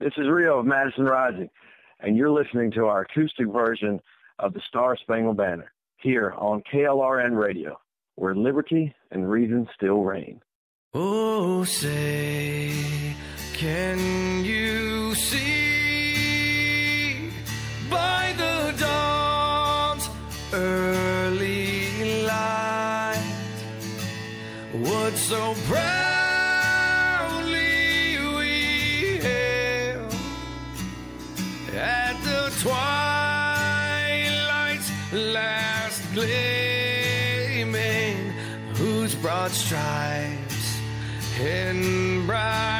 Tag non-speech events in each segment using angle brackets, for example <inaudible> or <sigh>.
This is Rio of Madison Rising, and you're listening to our acoustic version of the Star Spangled Banner here on KLRN Radio, where liberty and reason still reign. Oh, say, can you see by the dawn's early light what so bright? twilight's last gleaming, whose broad stripes in bright.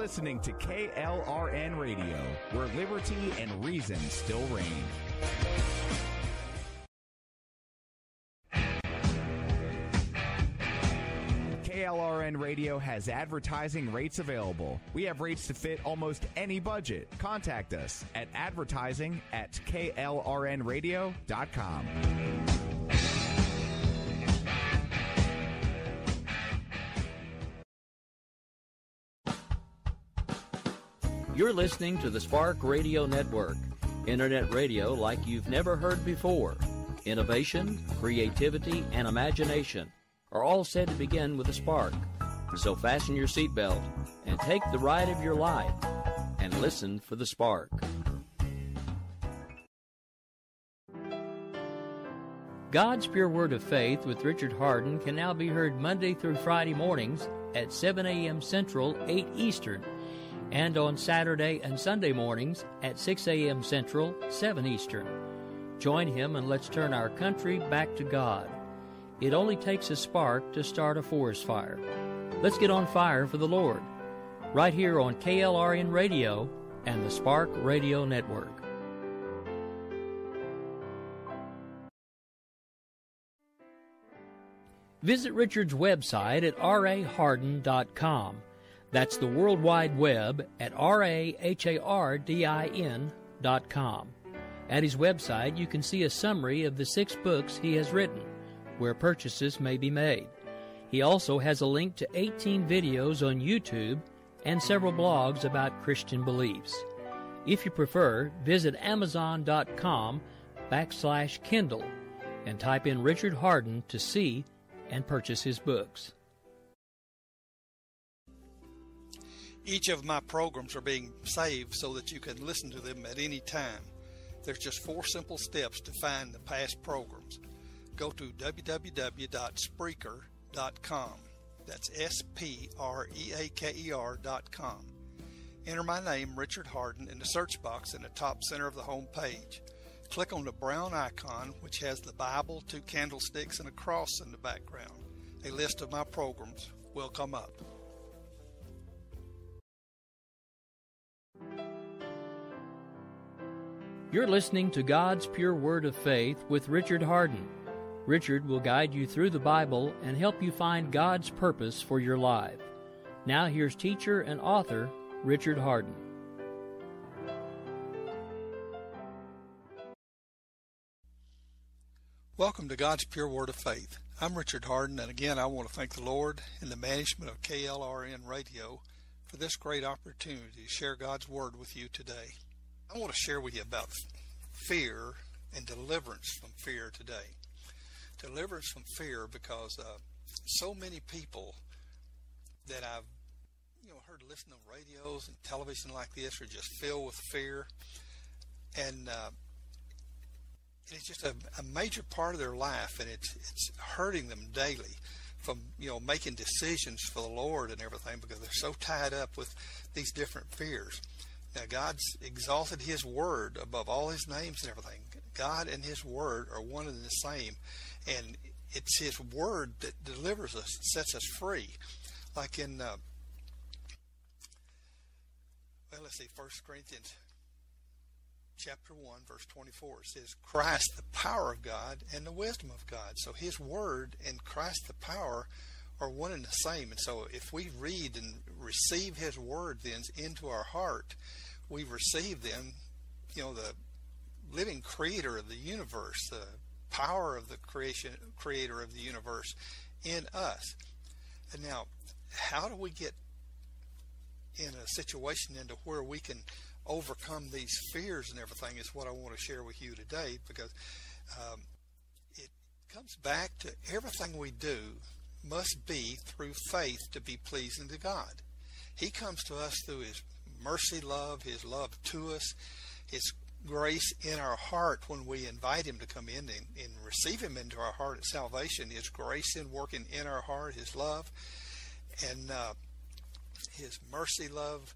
Listening to KLRN Radio, where liberty and reason still reign. KLRN Radio has advertising rates available. We have rates to fit almost any budget. Contact us at advertising at klrnradio.com. You're listening to the Spark Radio Network, internet radio like you've never heard before. Innovation, creativity, and imagination are all said to begin with a spark. So fasten your seatbelt and take the ride of your life and listen for the spark. God's Pure Word of Faith with Richard Hardin can now be heard Monday through Friday mornings at 7 a.m. Central, 8 Eastern, and on Saturday and Sunday mornings at 6 a.m. Central, 7 Eastern. Join him and let's turn our country back to God. It only takes a spark to start a forest fire. Let's get on fire for the Lord. Right here on KLRN Radio and the Spark Radio Network. Visit Richard's website at rahardin.com. That's the World Wide Web at rahardin.com. At his website, you can see a summary of the six books he has written, where purchases may be made. He also has a link to 18 videos on YouTube and several blogs about Christian beliefs. If you prefer, visit amazon.com backslash Kindle and type in Richard Hardin to see and purchase his books. Each of my programs are being saved so that you can listen to them at any time. There's just four simple steps to find the past programs. Go to www.spreaker.com. That's S P R E A K E R.com. Enter my name, Richard Hardin, in the search box in the top center of the home page. Click on the brown icon, which has the Bible, two candlesticks, and a cross in the background. A list of my programs will come up. You're listening to God's Pure Word of Faith with Richard Hardin. Richard will guide you through the Bible and help you find God's purpose for your life. Now, here's teacher and author Richard Hardin. Welcome to God's Pure Word of Faith. I'm Richard Hardin, and again, I want to thank the Lord and the management of KLRN Radio for this great opportunity to share God's Word with you today. I want to share with you about fear and deliverance from fear today. Deliverance from fear because uh, so many people that I've you know heard listen to radios and television like this are just filled with fear, and uh, it's just a, a major part of their life, and it's it's hurting them daily from you know making decisions for the Lord and everything because they're so tied up with these different fears. Now, God's exalted His Word above all His names and everything. God and His Word are one and the same, and it's His Word that delivers us, sets us free. Like in, uh, well, let's see, First Corinthians chapter 1, verse 24. It says, Christ, the power of God and the wisdom of God. So His Word and Christ, the power, are one and the same. And so if we read and receive His Word then into our heart, we receive then, you know, the living creator of the universe, the power of the creation creator of the universe in us. And now, how do we get in a situation into where we can overcome these fears and everything is what I want to share with you today because um, it comes back to everything we do must be through faith to be pleasing to God. He comes to us through His mercy love, His love to us, His grace in our heart when we invite Him to come in and, and receive Him into our heart at salvation. His grace in working in our heart, His love, and uh, His mercy, love,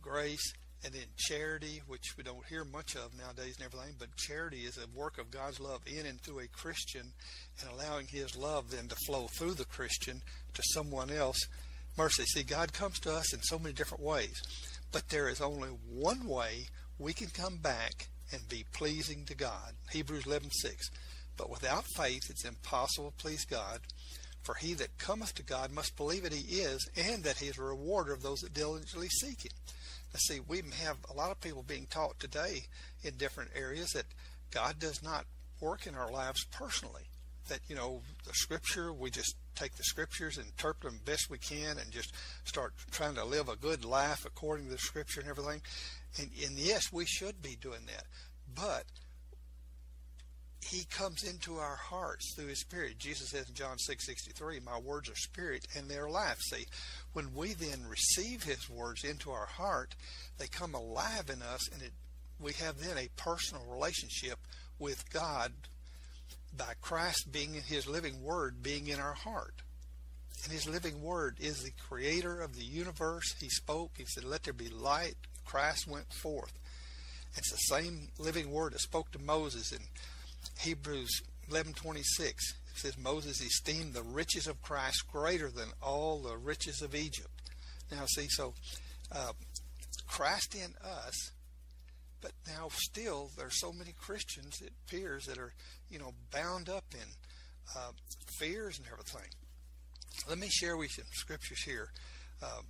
grace, and then charity, which we don't hear much of nowadays and everything, but charity is a work of God's love in and through a Christian and allowing His love then to flow through the Christian to someone else mercy. See, God comes to us in so many different ways, but there is only one way we can come back and be pleasing to God. Hebrews 11:6. But without faith it's impossible to please God, for he that cometh to God must believe that he is, and that he is a rewarder of those that diligently seek him. See, we have a lot of people being taught today in different areas that God does not work in our lives personally. That, you know, the scripture, we just take the scriptures and interpret them best we can and just start trying to live a good life according to the scripture and everything. And, and yes, we should be doing that. But he comes into our hearts through his spirit. Jesus says in John 6 My words are spirit and they're life. See, when we then receive his words into our heart, they come alive in us and it, we have then a personal relationship with God by Christ being in his living word being in our heart. And his living word is the creator of the universe. He spoke, he said, Let there be light. Christ went forth. It's the same living word that spoke to Moses in Hebrews 11:26. It says Moses esteemed the riches of Christ greater than all the riches of Egypt. Now, see, so uh, Christ in us, but now still there's so many Christians, it appears, that are you know bound up in uh, fears and everything. Let me share with you some scriptures here. Uh,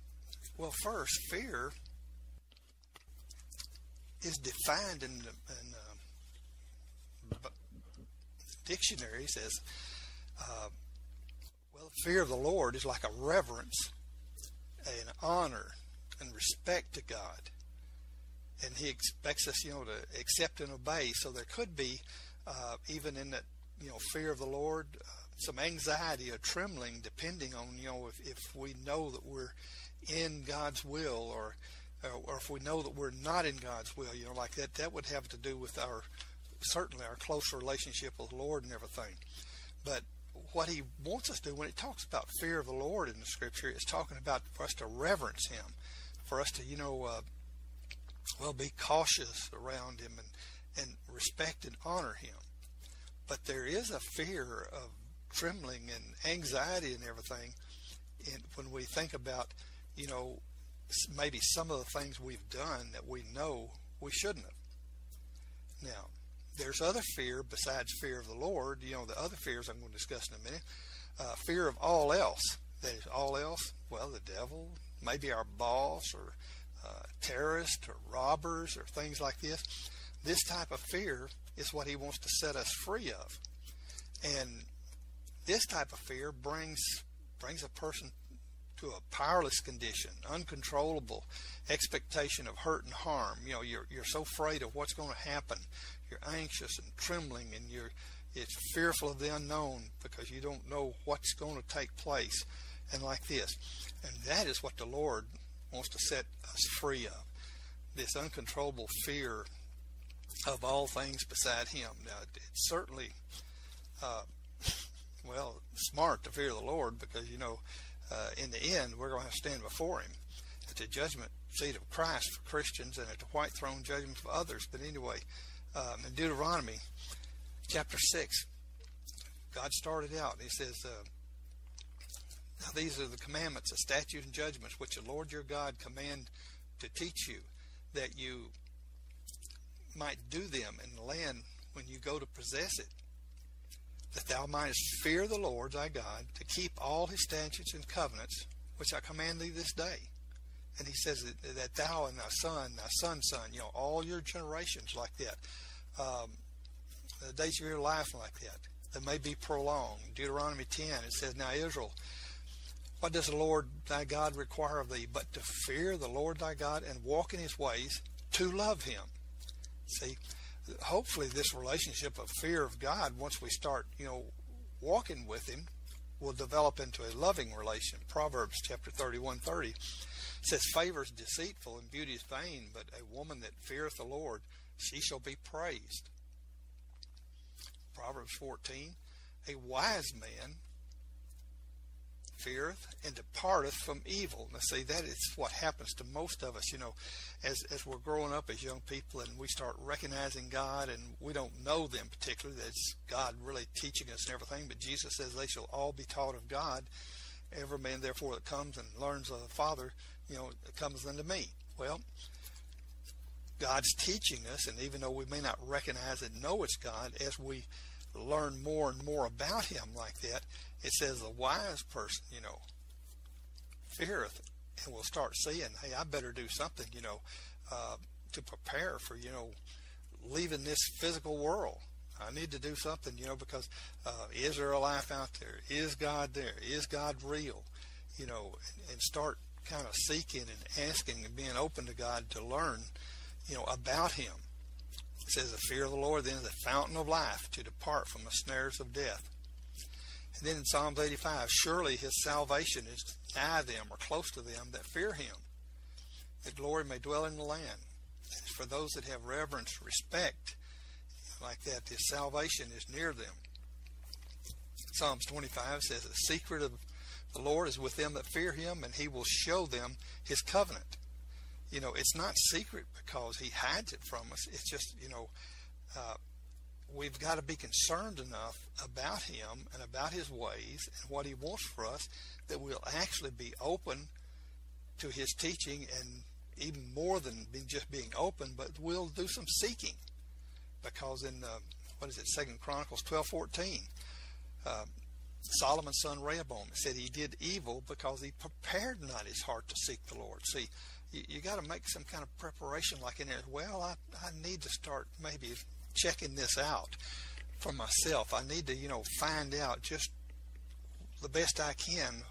well, first, fear is defined in the, in, dictionary says, uh, well, fear of the Lord is like a reverence, an honor, and respect to God. And He expects us, you know, to accept and obey. So there could be, uh, even in that, you know, fear of the Lord, uh, some anxiety or trembling, depending on, you know, if, if we know that we're in God's will or or if we know that we're not in God's will, you know, like that, that would have to do with our certainly our close relationship with the Lord and everything. But what he wants us to do when he talks about fear of the Lord in the scripture is talking about for us to reverence him, for us to, you know, uh, well, be cautious around him and, and respect and honor him. But there is a fear of trembling and anxiety and everything and when we think about, you know, maybe some of the things we've done that we know we shouldn't have. Now, there's other fear besides fear of the Lord. You know, the other fears I'm going to discuss in a minute. Uh, fear of all else. That is all else. Well, the devil, maybe our boss, or uh, terrorists, or robbers, or things like this. This type of fear is what he wants to set us free of. And this type of fear brings brings a person to a powerless condition, uncontrollable expectation of hurt and harm. You know, you're you're so afraid of what's going to happen. You're anxious and trembling, and you're it's fearful of the unknown because you don't know what's going to take place, and like this. And that is what the Lord wants to set us free of. This uncontrollable fear of all things beside Him. Now, it's certainly, uh, <laughs> well, smart to fear the Lord because you know uh, in the end, we're going to stand before Him at the judgment seat of Christ for Christians and at the white throne judgment for others. But anyway, um, in Deuteronomy chapter 6, God started out. He says, uh, Now these are the commandments, the statutes, and judgments which the Lord your God command to teach you, that you might do them in the land when you go to possess it that thou mightest fear the Lord thy God, to keep all his statutes and covenants, which I command thee this day. And he says that, that thou and thy son, thy son's son, you know, all your generations like that, um, the days of your life like that, that may be prolonged. Deuteronomy 10, it says, Now Israel, what does the Lord thy God require of thee but to fear the Lord thy God and walk in his ways, to love him? See, hopefully this relationship of fear of God, once we start, you know, walking with Him, will develop into a loving relation. Proverbs chapter 31, 30 says, Favor is deceitful and beauty is vain, but a woman that feareth the Lord, she shall be praised. Proverbs 14, a wise man feareth and departeth from evil. Now, see, that is what happens to most of us, you know, as, as we're growing up as young people and we start recognizing God and we don't know them particularly. That's God really teaching us and everything, but Jesus says they shall all be taught of God. every man therefore that comes and learns of the Father, you know, it comes unto me. Well, God's teaching us, and even though we may not recognize and know it's God, as we learn more and more about Him like that, it says the wise person, you know, feareth and will start seeing, hey, I better do something, you know, uh, to prepare for, you know, leaving this physical world. I need to do something, you know, because uh, is there a life out there? Is God there? Is God real? You know, and, and start kind of seeking and asking and being open to God to learn, you know, about Him. It says, The fear of the Lord then is the fountain of life to depart from the snares of death. And then in Psalms 85, surely His salvation is nigh them or close to them that fear Him, that glory may dwell in the land. And for those that have reverence, respect, like that, His salvation is near them. Psalms 25 says, The secret of the Lord is with them that fear him, and he will show them his covenant. You know, it's not secret because he hides it from us. It's just, you know, uh, we've got to be concerned enough about him and about his ways and what he wants for us that we'll actually be open to his teaching and even more than just being open, but we'll do some seeking because in uh, what is it, Second Chronicles twelve fourteen, uh, Solomon's son Rehoboam said he did evil because he prepared not his heart to seek the Lord. See, you, you got to make some kind of preparation, like in there. Well, I I need to start maybe checking this out for myself. I need to you know find out just the best I can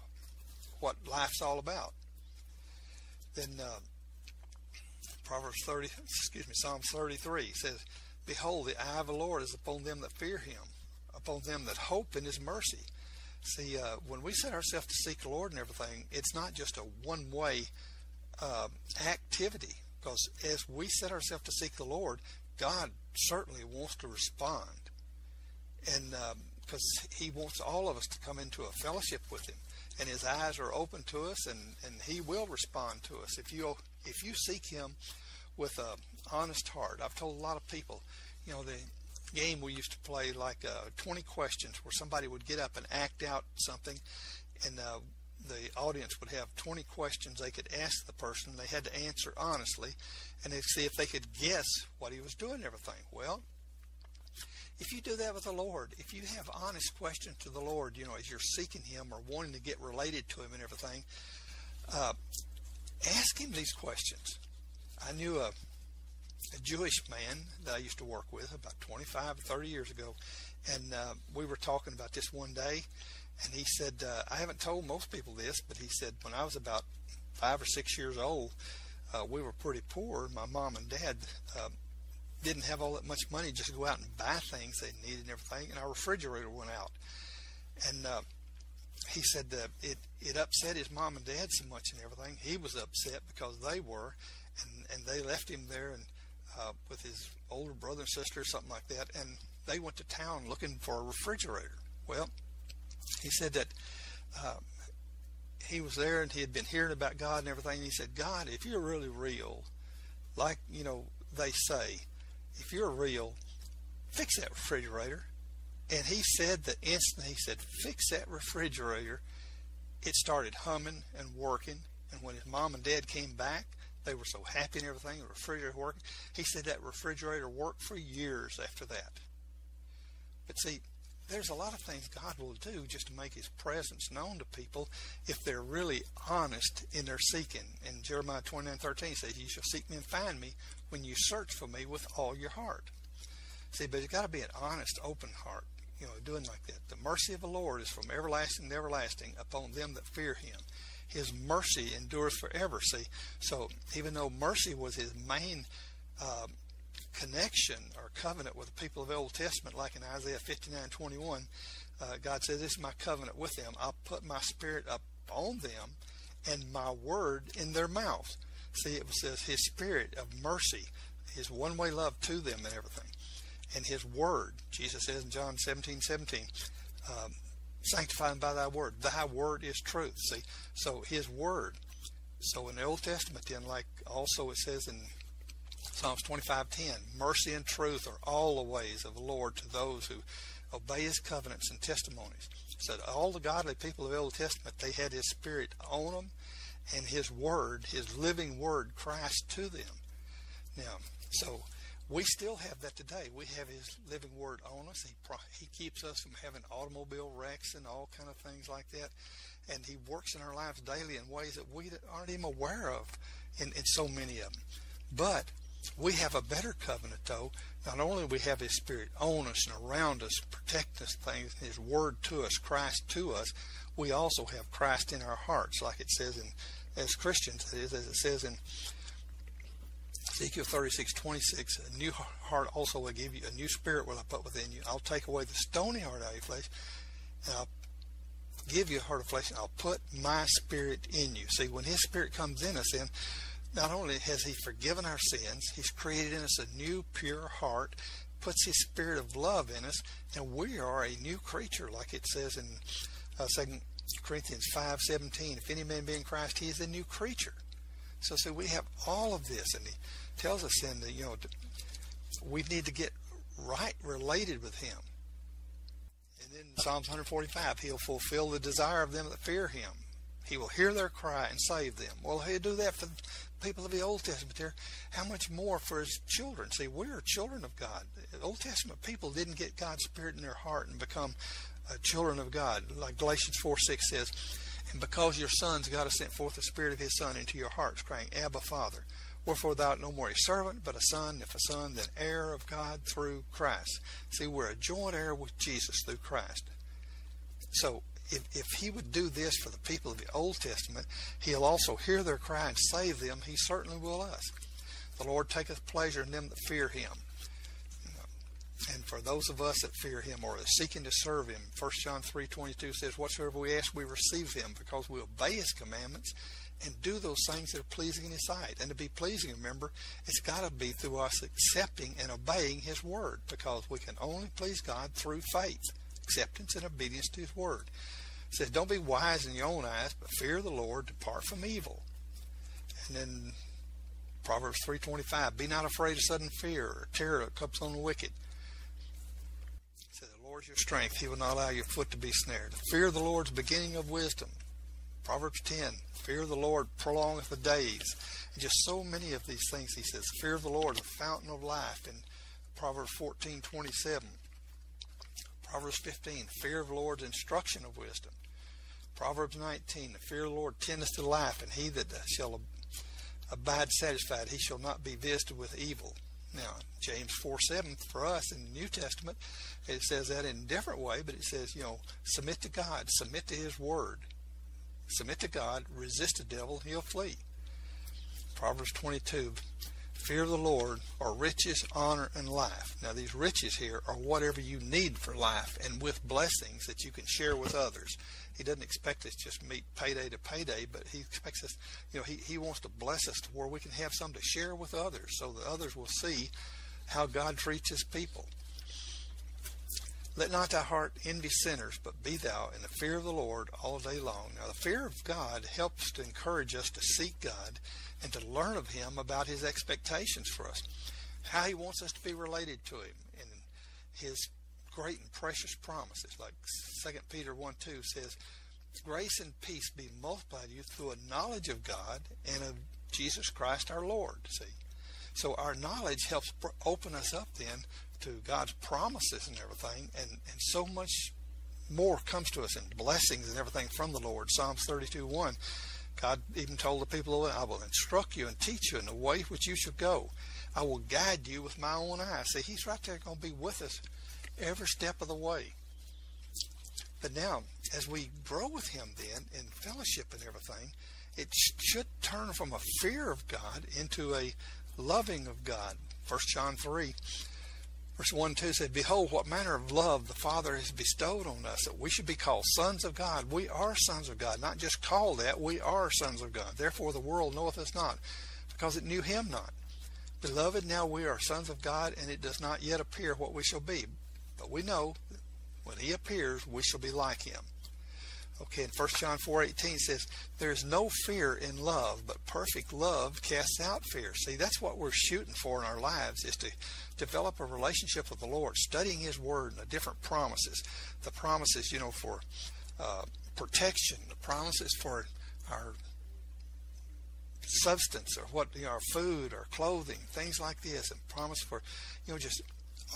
what life's all about. Then uh, Proverbs 30, excuse me, Psalm 33 says, Behold, the eye of the Lord is upon them that fear him, upon them that hope in his mercy. See, uh, when we set ourselves to seek the Lord and everything, it's not just a one way uh, activity. Because as we set ourselves to seek the Lord, God certainly wants to respond. And because um, He wants all of us to come into a fellowship with Him. And His eyes are open to us, and, and He will respond to us. If you, if you seek Him with a honest heart, I've told a lot of people, you know, the game we used to play like uh, 20 questions where somebody would get up and act out something and uh, the audience would have 20 questions they could ask the person they had to answer honestly and they'd see if they could guess what he was doing everything well if you do that with the Lord, if you have honest questions to the Lord, you know, as you're seeking Him or wanting to get related to Him and everything, uh, ask Him these questions. I knew a a Jewish man that I used to work with about 25 or 30 years ago, and uh, we were talking about this one day, and he said, uh, I haven't told most people this, but he said when I was about five or six years old, uh, we were pretty poor. My mom and dad uh, didn't have all that much money just to go out and buy things they needed and everything, and our refrigerator went out, and uh, he said that it it upset his mom and dad so much and everything. He was upset because they were, and and they left him there and uh, with his older brother and sister, something like that, and they went to town looking for a refrigerator. Well, he said that um, he was there and he had been hearing about God and everything. And he said, God, if you're really real, like you know they say, if you're real, fix that refrigerator. And he said that instant he said, fix that refrigerator. It started humming and working. And when his mom and dad came back, they were so happy and everything. The refrigerator working. He said that refrigerator worked for years after that. But see, there's a lot of things God will do just to make His presence known to people if they're really honest in their seeking. And Jeremiah 29:13 says, "You shall seek me and find me when you search for me with all your heart." See, but it's got to be an honest, open heart, you know, doing like that. The mercy of the Lord is from everlasting to everlasting upon them that fear Him his mercy endures forever. See, so even though mercy was his main uh, connection or covenant with the people of the Old Testament, like in Isaiah 59:21, uh, God says, "This is my covenant with them. I'll put my spirit up on them, and my word in their mouth." See, it says His spirit of mercy, His one-way love to them, and everything, and His word. Jesus says in John 17:17. um, sanctify them by thy word. Thy word is truth. See, so his word. So in the Old Testament, then, like also it says in Psalms 25:10, mercy and truth are all the ways of the Lord to those who obey his covenants and testimonies. So all the godly people of the Old Testament, they had His Spirit on them, and His Word, His living Word, Christ to them. Now, so we still have that today. We have His living Word on us. He He keeps us from having automobile wrecks and all kind of things like that, and He works in our lives daily in ways that we aren't even aware of, in, in so many of them. But we have a better covenant, though. Not only we have His Spirit on us and around us, protecting us, things, His Word to us, Christ to us, we also have Christ in our hearts, like it says in, as Christians, as it says in Ezekiel 36, 26, a new heart also will give you, a new spirit will I put within you. I'll take away the stony heart out of your flesh, and I'll give you a heart of flesh, and I'll put my spirit in you. See, when His Spirit comes in us, then not only has He forgiven our sins, He's created in us a new, pure heart, puts His Spirit of love in us, and we are a new creature, like it says in uh, 2 Corinthians 5:17. If any man be in Christ, he is a new creature. So, see, we have all of this, and He tells us then that you know we need to get right related with Him. And then Psalms 145, He'll fulfill the desire of them that fear Him. He will hear their cry and save them. Well, He'll do that for people of the Old Testament there, how much more for his children? See, we're children of God. The Old Testament people didn't get God's Spirit in their heart and become uh, children of God. Like Galatians 4 6 says, And because your sons, God has sent forth the Spirit of his Son into your hearts, crying, Abba, Father. Wherefore thou art no more a servant, but a son, if a son, then heir of God through Christ. See, we're a joint heir with Jesus through Christ. So if, if he would do this for the people of the Old Testament, he'll also hear their cry and save them. He certainly will us. The Lord taketh pleasure in them that fear him. And for those of us that fear him or are seeking to serve him, 1 John 3.22 says, Whatsoever we ask, we receive him, because we obey his commandments and do those things that are pleasing in his sight. And to be pleasing, remember, it's got to be through us accepting and obeying his word, because we can only please God through faith, acceptance and obedience to his word. It says, Don't be wise in your own eyes, but fear the Lord, depart from evil. And then Proverbs 3.25, Be not afraid of sudden fear or terror that comes on the wicked. It says, The Lord is your strength. He will not allow your foot to be snared. Fear the Lord's beginning of wisdom. Proverbs 10, Fear of the Lord prolongeth the days. And just so many of these things, he says, Fear of the Lord, the fountain of life. In Proverbs 14.27, Proverbs 15, Fear of the Lord's instruction of wisdom. Proverbs 19, the fear of the Lord tendeth to life, and he that shall abide satisfied, he shall not be visited with evil. Now, James 4 7 for us in the New Testament, it says that in a different way, but it says, you know, submit to God, submit to His Word, submit to God, resist the devil, he'll flee. Proverbs 22, fear the Lord are riches, honor, and life. Now, these riches here are whatever you need for life and with blessings that you can share with others. He doesn't expect us just meet payday to payday, but he expects us, you know, he, he wants to bless us to where we can have some to share with others so that others will see how God treats his people. Let not thy heart envy sinners, but be thou in the fear of the Lord all day long. Now, the fear of God helps to encourage us to seek God and to learn of Him about His expectations for us, how He wants us to be related to Him, and His great and precious promises. Like 2 Peter 1 2 says, Grace and peace be multiplied to you through a knowledge of God and of Jesus Christ our Lord. See? So our knowledge helps open us up then to God's promises and everything, and, and so much more comes to us in blessings and everything from the Lord. Psalms 32 1. God even told the people, I will instruct you and teach you in the way which you should go. I will guide you with my own eyes. See, He's right there going to be with us every step of the way. But now, as we grow with Him then in fellowship and everything, it should turn from a fear of God into a loving of God. 1 John 3, verse 1 2 said, Behold, what manner of love the Father has bestowed on us, that we should be called sons of God. We are sons of God, not just called that, we are sons of God. Therefore the world knoweth us not, because it knew Him not. Beloved, now we are sons of God, and it does not yet appear what we shall be. But we know when he appears, we shall be like him. Okay, in 1 John 4:18 says, "There's no fear in love, but perfect love casts out fear." See, that's what we're shooting for in our lives is to develop a relationship with the Lord, studying His Word and the different promises, the promises, you know, for uh, protection, the promises for our substance or what you know, our food or clothing, things like this, and promise for you know just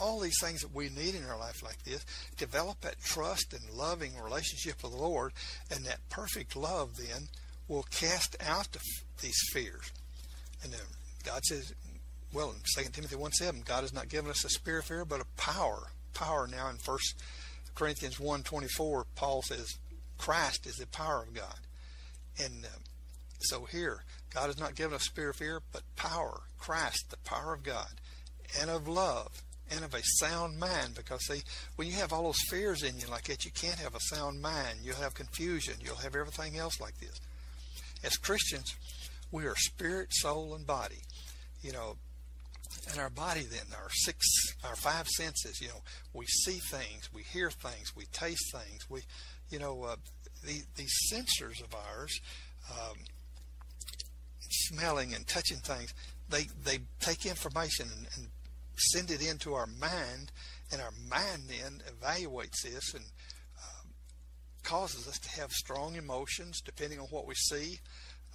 all these things that we need in our life like this. Develop that trust and loving relationship with the Lord, and that perfect love then will cast out the, these fears. And then God says, well, in 2 Timothy 1 7, God has not given us a spirit of fear, but a power. Power now in 1 Corinthians 1 24, Paul says, Christ is the power of God. And uh, so here, God has not given us spirit of fear, but power, Christ, the power of God, and of love, and of a sound mind. Because see, when you have all those fears in you like that, you can't have a sound mind. You'll have confusion. You'll have everything else like this. As Christians, we are spirit, soul, and body. You know, and our body then our six our five senses you know we see things we hear things we taste things we you know uh, the, these sensors of ours um, smelling and touching things, they they take information and, and send it into our mind, and our mind then evaluates this and um, causes us to have strong emotions depending on what we see,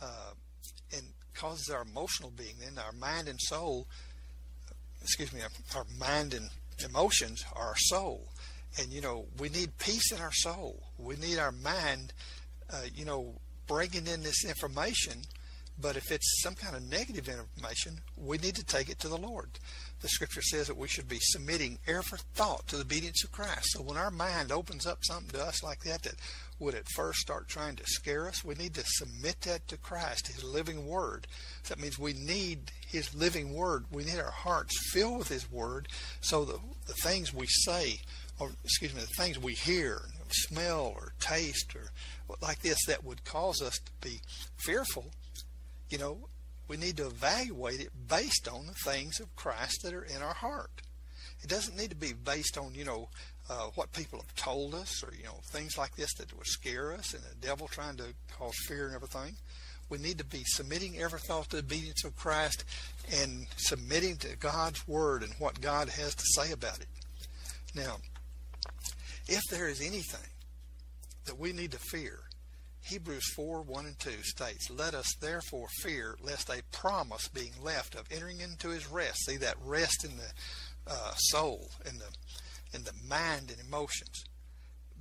uh, and causes our emotional being then our mind and soul. Excuse me, our mind and emotions are our soul, and you know we need peace in our soul. We need our mind, uh, you know, bringing in this information but if it's some kind of negative information, we need to take it to the Lord. The scripture says that we should be submitting every thought to the obedience of Christ. So when our mind opens up something to us like that that would at first start trying to scare us, we need to submit that to Christ, His living Word. So that means we need His living Word. We need our hearts filled with His Word so the, the things we say, or excuse me, the things we hear, smell, or taste, or like this that would cause us to be fearful you know, we need to evaluate it based on the things of Christ that are in our heart. It doesn't need to be based on, you know, uh, what people have told us or, you know, things like this that would scare us and the devil trying to cause fear and everything. We need to be submitting every thought to the obedience of Christ and submitting to God's Word and what God has to say about it. Now, if there is anything that we need to fear, Hebrews 4 1 and 2 states, Let us therefore fear lest a promise being left of entering into his rest, see that rest in the uh, soul, in the, in the mind and emotions,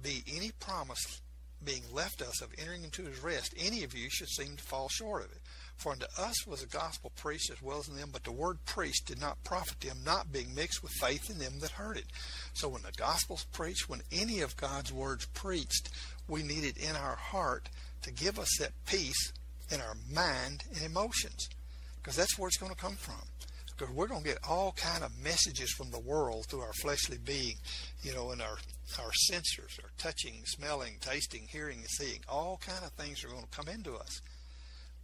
be any promise being left us of entering into his rest, any of you should seem to fall short of it. For unto us was the gospel preached as well as in them, but the word preached did not profit them, not being mixed with faith in them that heard it. So when the gospel's preached, when any of God's words preached, we need it in our heart to give us that peace in our mind and emotions. Because that's where it's going to come from. Because we're going to get all kind of messages from the world through our fleshly being, you know, and our our sensors, our touching, smelling, tasting, hearing, and seeing. All kind of things are going to come into us.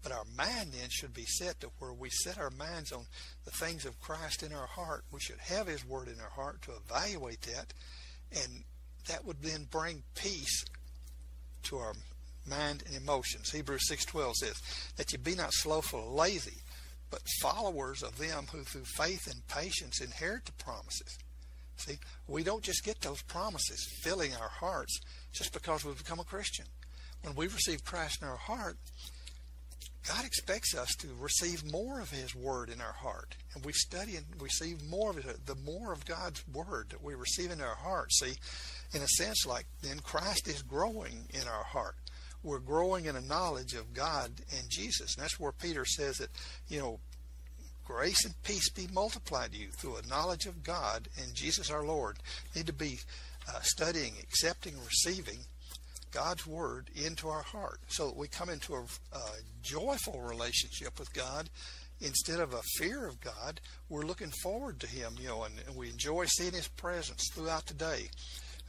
But our mind then should be set to where we set our minds on the things of Christ in our heart. We should have His Word in our heart to evaluate that, and that would then bring peace to our mind and emotions. Hebrews 6:12 says that you be not slothful lazy, but followers of them who through faith and patience inherit the promises. See, we don't just get those promises filling our hearts just because we've become a Christian. When we receive Christ in our heart, God expects us to receive more of His Word in our heart. And we study and receive more of it. The more of God's Word that we receive in our heart, see, in a sense, like then Christ is growing in our heart. We're growing in a knowledge of God and Jesus. And that's where Peter says that, you know, grace and peace be multiplied to you through a knowledge of God and Jesus our Lord. Need to be uh, studying, accepting, receiving God's Word into our heart so that we come into a, a joyful relationship with God instead of a fear of God. We're looking forward to Him, you know, and, and we enjoy seeing His presence throughout the day.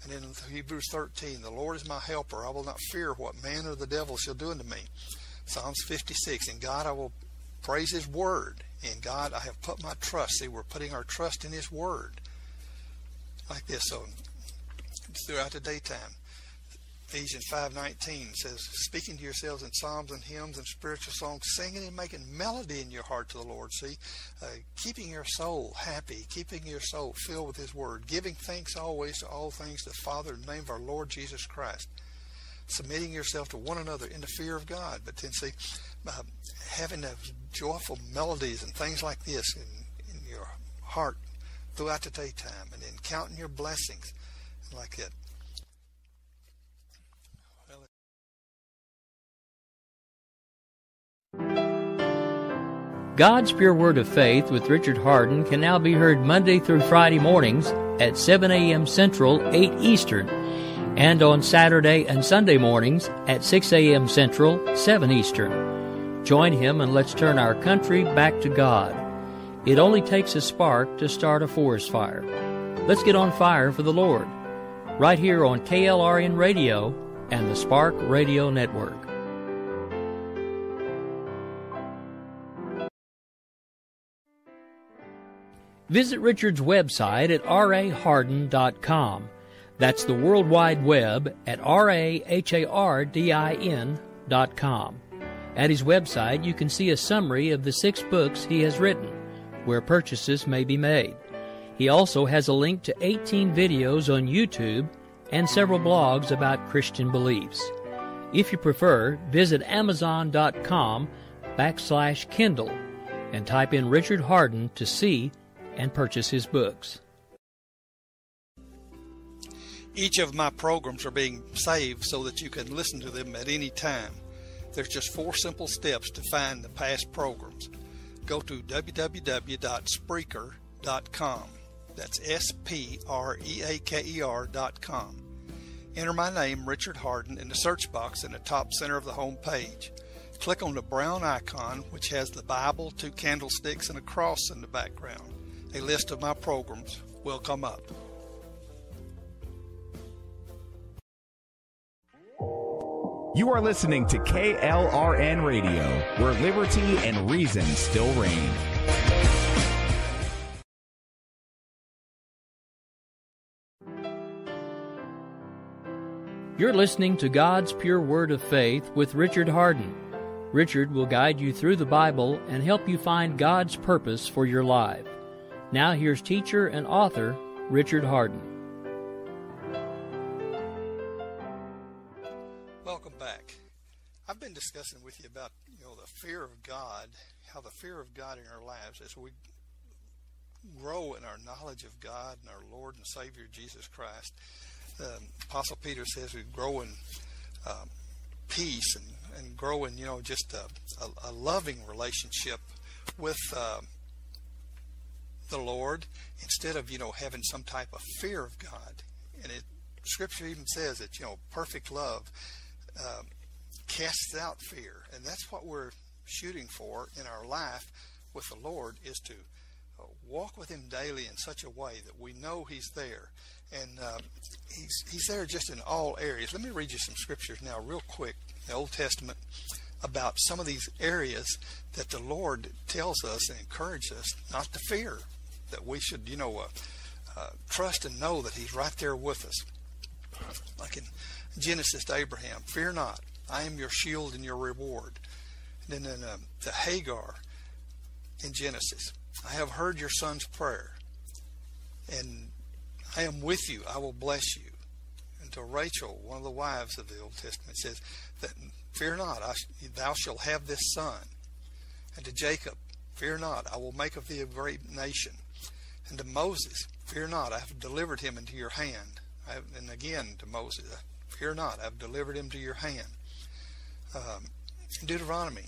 And in Hebrews 13, the Lord is my helper. I will not fear what man or the devil shall do unto me. Psalms 56, in God I will praise His Word. In God I have put my trust. See, we're putting our trust in His Word. Like this, so throughout the daytime Ephesians 5:19 says, "Speaking to yourselves in psalms and hymns and spiritual songs, singing and making melody in your heart to the Lord." See, uh, keeping your soul happy, keeping your soul filled with His Word, giving thanks always to all things to the Father in the name of our Lord Jesus Christ, submitting yourself to one another in the fear of God. But then see, uh, having those joyful melodies and things like this in, in your heart throughout the daytime, and then counting your blessings like that. God's Pure Word of Faith with Richard Hardin can now be heard Monday through Friday mornings at 7 a.m. Central, 8 Eastern, and on Saturday and Sunday mornings at 6 a.m. Central, 7 Eastern. Join him and let's turn our country back to God. It only takes a spark to start a forest fire. Let's get on fire for the Lord. Right here on KLRN Radio and the Spark Radio Network. Visit Richard's website at rahardin.com. That's the World Wide Web at rahardin.com. At his website, you can see a summary of the six books he has written, where purchases may be made. He also has a link to 18 videos on YouTube and several blogs about Christian beliefs. If you prefer, visit amazon.com backslash Kindle and type in Richard Hardin to see and purchase his books. Each of my programs are being saved so that you can listen to them at any time. There's just four simple steps to find the past programs. Go to www.spreaker.com. That's S P R E A K E R.com. Enter my name, Richard Hardin, in the search box in the top center of the home page. Click on the brown icon, which has the Bible, two candlesticks, and a cross in the background. A list of my programs will come up. You are listening to KLRN Radio, where liberty and reason still reign. You're listening to God's Pure Word of Faith with Richard Hardin. Richard will guide you through the Bible and help you find God's purpose for your life. Now, here's teacher and author Richard Hardin. Welcome back. I've been discussing with you about you know the fear of God, how the fear of God in our lives as we grow in our knowledge of God and our Lord and Savior Jesus Christ. Um, Apostle Peter says we grow in um, peace and, and grow in you know just a, a, a loving relationship with uh, the Lord instead of you know having some type of fear of God. And it Scripture even says that you know perfect love um, casts out fear, and that's what we're shooting for in our life with the Lord is to uh, walk with Him daily in such a way that we know He's there, and uh, He's He's there just in all areas. Let me read you some scriptures now, real quick, the Old Testament, about some of these areas that the Lord tells us and encourages us not to fear, that we should, you know, uh, uh, trust and know that He's right there with us. Like in Genesis to Abraham, fear not, I am your shield and your reward. And then in um, to Hagar in Genesis, I have heard your son's prayer, and I am with you. I will bless you. And to Rachel, one of the wives of the Old Testament, says that fear not, I, thou shalt have this son. And to Jacob, fear not, I will make of thee a great nation. And to Moses, fear not, I have delivered him into your hand. Have, and again to Moses, fear not, I have delivered him to your hand. Um, Deuteronomy,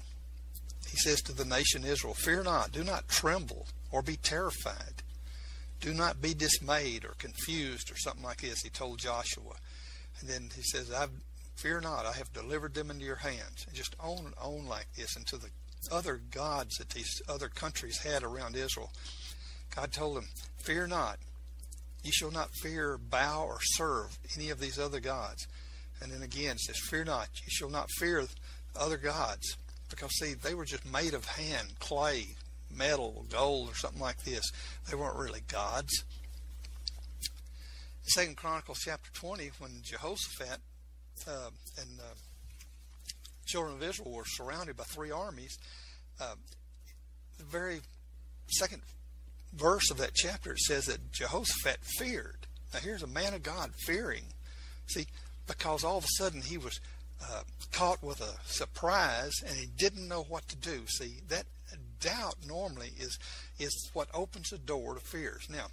he says to the nation Israel, Fear not, do not tremble or be terrified. Do not be dismayed or confused or something like this, he told Joshua. And then he says, I fear not, I have delivered them into your hands. And just on and on like this into the other gods that these other countries had around Israel. God told them, Fear not. Ye shall not fear, bow, or serve any of these other gods. And then again it says, Fear not. Ye shall not fear other gods. Because, see, they were just made of hand, clay, metal, gold, or something like this. They weren't really gods. Second Chronicles chapter 20, when Jehoshaphat uh, and uh, children of Israel were surrounded by three armies, uh, the very second verse of that chapter it says that Jehoshaphat feared. Now here's a man of God fearing. See, because all of a sudden he was uh, caught with a surprise and he didn't know what to do. See, that doubt normally is is what opens the door to fears. Now,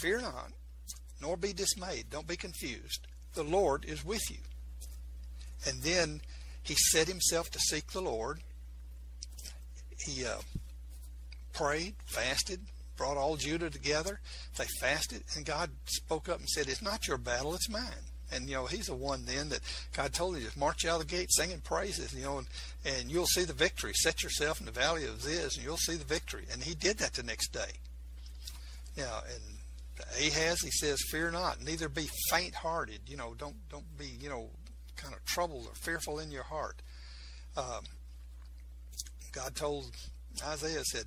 fear not, nor be dismayed. Don't be confused. The Lord is with you. And then he set himself to seek the Lord. He uh, prayed, fasted, brought all Judah together. They fasted, and God spoke up and said, It's not your battle, it's mine. And you know, he's the one then that God told him just march out of the gate singing praises, you know, and, and you'll see the victory. Set yourself in the valley of Ziz and you'll see the victory. And he did that the next day. Now, and Ahaz, he says, fear not, neither be faint hearted. You know, don't don't be, you know, kind of troubled or fearful in your heart. Um, God told Isaiah said,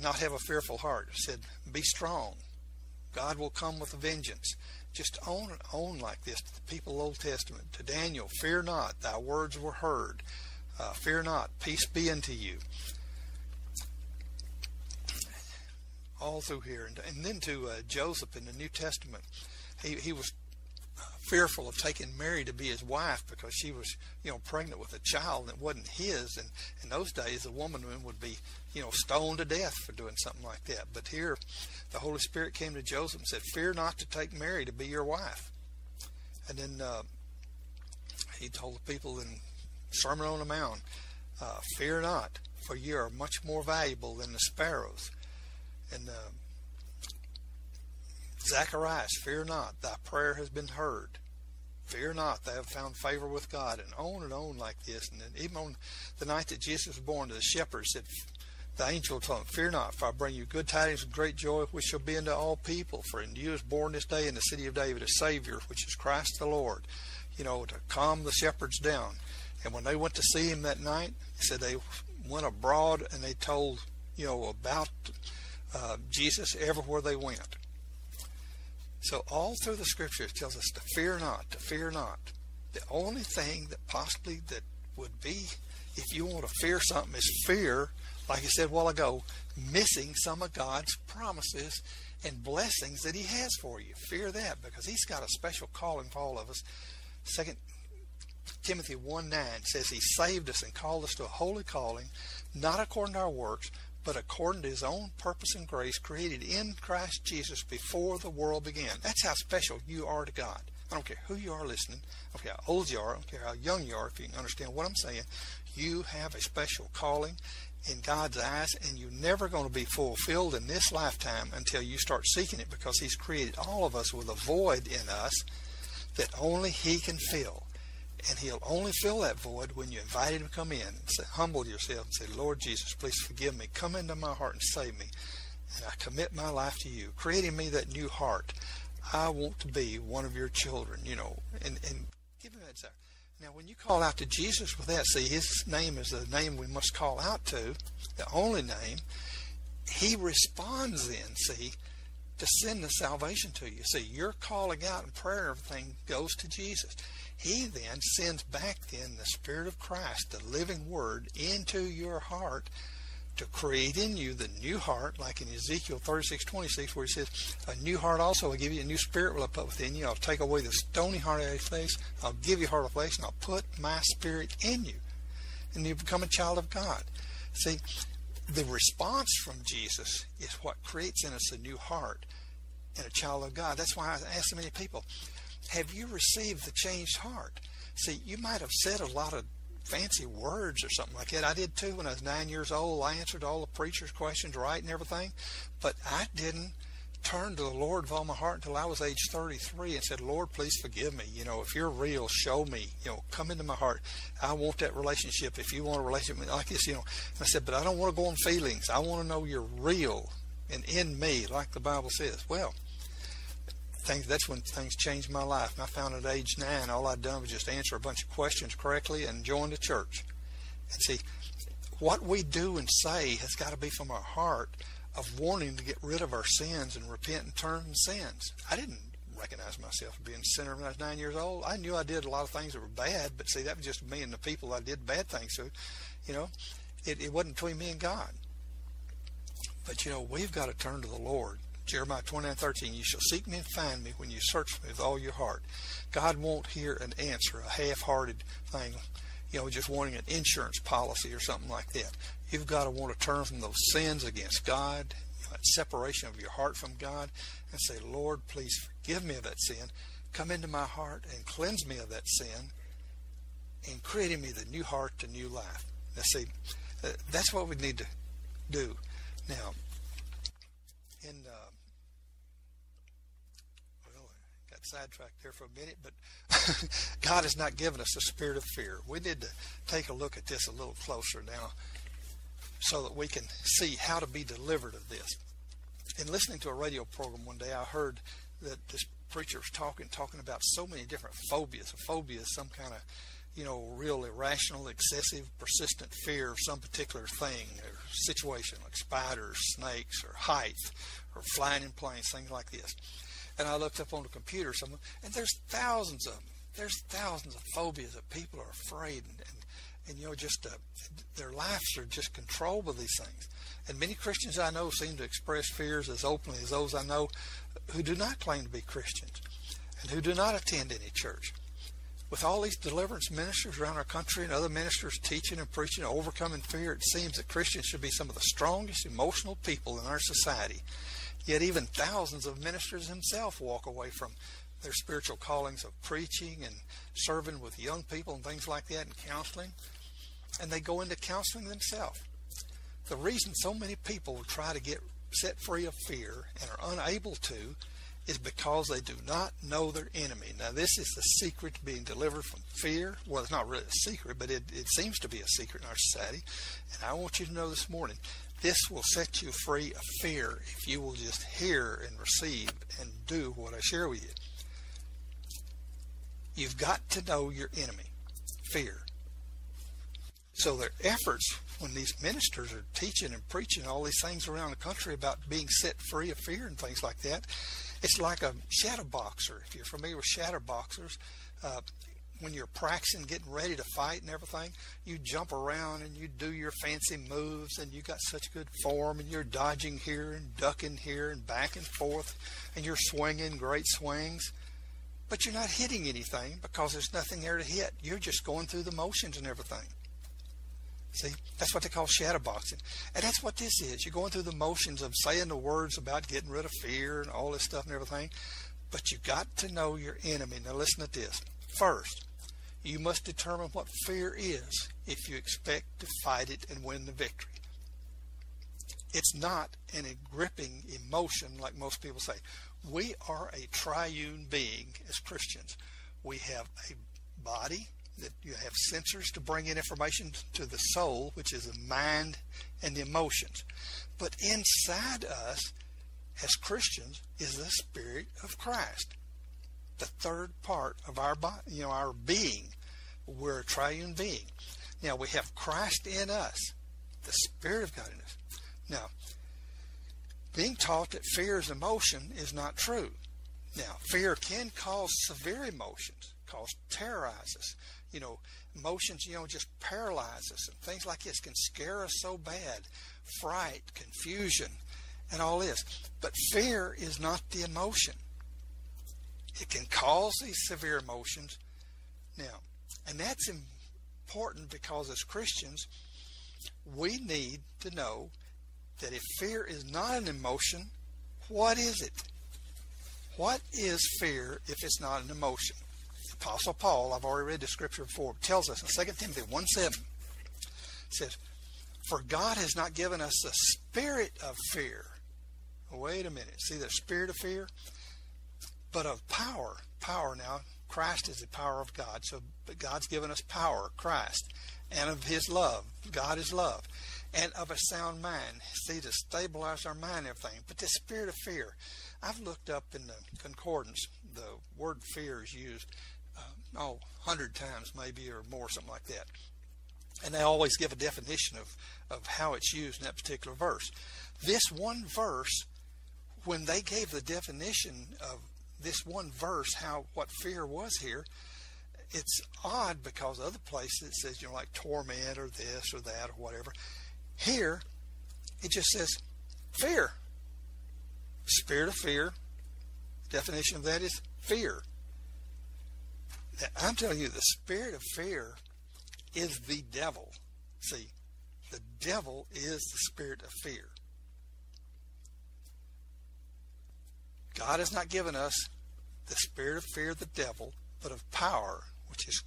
not have a fearful heart. He said, be strong. God will come with a vengeance just own own like this to the people of the Old Testament, to Daniel, fear not, thy words were heard. Uh, fear not, peace be unto you. All through here. And, and then to uh, Joseph in the New Testament, he, he was fearful of taking Mary to be his wife because she was, you know, pregnant with a child that wasn't his. And in those days, a woman would be, you know, stoned to death for doing something like that. But here, the Holy Spirit came to Joseph and said, "Fear not to take Mary to be your wife." And then uh, he told the people in Sermon on the Mount, uh, "Fear not, for you are much more valuable than the sparrows." And uh, Zacharias, fear not, thy prayer has been heard. Fear not, thou have found favor with God, and on and on like this. And then even on the night that Jesus was born, to the shepherds said, the angel told him, Fear not, for I bring you good tidings of great joy, which shall be unto all people. For in you is born this day in the city of David a Savior, which is Christ the Lord. You know, to calm the shepherds down. And when they went to see him that night, he said they went abroad and they told, you know, about uh, Jesus everywhere they went. So all through the scriptures tells us to fear not, to fear not. The only thing that possibly that would be, if you want to fear something, is fear, like I said a while ago, missing some of God's promises and blessings that He has for you. Fear that because He's got a special calling for all of us. Second Timothy 1 9 says He saved us and called us to a holy calling, not according to our works, but according to his own purpose and grace created in Christ Jesus before the world began. That's how special you are to God. I don't care who you are listening. I don't care how old you are. I don't care how young you are. If you can understand what I'm saying, you have a special calling in God's eyes, and you're never going to be fulfilled in this lifetime until you start seeking it because He's created all of us with a void in us that only He can fill. And he'll only fill that void when you invite him to come in say, humble yourself and say, Lord Jesus, please forgive me. Come into my heart and save me. And I commit my life to you, creating me that new heart. I want to be one of your children, you know, and, and give him that desire. Now, when you call out to Jesus with that, see, his name is the name we must call out to, the only name. He responds then, see, to send the salvation to you. See, your calling out in prayer and everything goes to Jesus. He then sends back then the Spirit of Christ, the living Word, into your heart to create in you the new heart, like in Ezekiel 36, 26, where he says, A new heart also will give you, a new spirit will I put within you. I'll take away the stony heart of your face. I'll give you heart of flesh, and I'll put my spirit in you. And you become a child of God. See, the response from Jesus is what creates in us a new heart and a child of God. That's why I ask so many people, have you received the changed heart? See, you might have said a lot of fancy words or something like that. I did too when I was nine years old. I answered all the preacher's questions right and everything, but I didn't turn to the Lord with all my heart until I was age 33 and said, Lord, please forgive me. You know, if you're real, show me. You know, come into my heart. I want that relationship. If you want a relationship like this, you know. And I said, but I don't want to go on feelings. I want to know you're real and in me, like the Bible says. Well, things that's when things changed my life. And I found at age nine, all I'd done was just answer a bunch of questions correctly and join the church. And see, what we do and say has got to be from our heart of wanting to get rid of our sins and repent and turn from sins. I didn't recognize myself as being a sinner when I was nine years old. I knew I did a lot of things that were bad, but see, that was just me and the people I did bad things to. You know, it, it wasn't between me and God. But you know, we've got to turn to the Lord. Jeremiah 29, 13, you shall seek me and find me when you search for me with all your heart. God won't hear an answer, a half-hearted thing, you know, just wanting an insurance policy or something like that. You've got to want to turn from those sins against God, you know, that separation of your heart from God, and say, Lord, please forgive me of that sin. Come into my heart and cleanse me of that sin and create in me the new heart, the new life. Now, see, uh, that's what we need to do. Now, in uh, well, I got sidetracked there for a minute, but <laughs> God has not given us a spirit of fear. We need to take a look at this a little closer now, so that we can see how to be delivered of this. In listening to a radio program one day, I heard that this preacher was talking talking about so many different phobias. A phobia is some kind of you know, real irrational, excessive, persistent fear of some particular thing or situation, like spiders, snakes, or height, or flying in planes, things like this. And I looked up on the computer and there's thousands of them. There's thousands of phobias that people are afraid, and, and, and you know, just uh, their lives are just controlled by these things. And many Christians I know seem to express fears as openly as those I know who do not claim to be Christians and who do not attend any church with all these deliverance ministers around our country and other ministers teaching and preaching overcoming fear, it seems that Christians should be some of the strongest emotional people in our society. Yet even thousands of ministers themselves walk away from their spiritual callings of preaching and serving with young people and things like that and counseling. And they go into counseling themselves. The reason so many people try to get set free of fear and are unable to is because they do not know their enemy. Now, this is the secret to being delivered from fear. Well, it's not really a secret, but it, it seems to be a secret in our society. And I want you to know this morning this will set you free of fear if you will just hear and receive and do what I share with you. You've got to know your enemy, fear. So their efforts when these ministers are teaching and preaching all these things around the country about being set free of fear and things like that, it's like a shadow boxer. If you're familiar with shadow boxers, uh, when you're practicing, getting ready to fight and everything, you jump around and you do your fancy moves and you got such good form and you're dodging here and ducking here and back and forth and you're swinging great swings. But you're not hitting anything because there's nothing there to hit. You're just going through the motions and everything. See, that's what they call shadow boxing. And that's what this is. You're going through the motions of saying the words about getting rid of fear and all this stuff and everything. But you got to know your enemy. Now listen to this. First, you must determine what fear is if you expect to fight it and win the victory. It's not an gripping emotion like most people say. We are a triune being as Christians. We have a body, that you have sensors to bring in information to the soul, which is the mind and the emotions. But inside us, as Christians, is the Spirit of Christ, the third part of our you know, our being. We're a triune being. Now we have Christ in us, the Spirit of God in us. Now, being taught that fear is emotion is not true. Now, fear can cause severe emotions, cause terrorizes. you know, emotions, you know, just paralyze us and things like this can scare us so bad. Fright, confusion, and all this. But fear is not the emotion. It can cause these severe emotions. Now, and that's important because as Christians, we need to know that if fear is not an emotion, what is it? What is fear if it's not an emotion? Apostle Paul, I've already read the scripture before, tells us in 2 Timothy 1 7, says, For God has not given us the spirit of fear. Wait a minute. See the spirit of fear? But of power. Power now. Christ is the power of God. So but God's given us power, Christ, and of his love. God is love. And of a sound mind. See, to stabilize our mind and everything. But the spirit of fear. I've looked up in the concordance, the word fear is used uh, oh, 100 times maybe or more, something like that. And they always give a definition of, of how it's used in that particular verse. This one verse, when they gave the definition of this one verse, how what fear was here, it's odd because other places it says, you know, like torment or this or that or whatever. Here, it just says fear. Spirit of fear. Definition of that is fear. Now, I'm telling you, the spirit of fear is the devil. See, the devil is the spirit of fear. God has not given us the spirit of fear of the devil, but of power, which is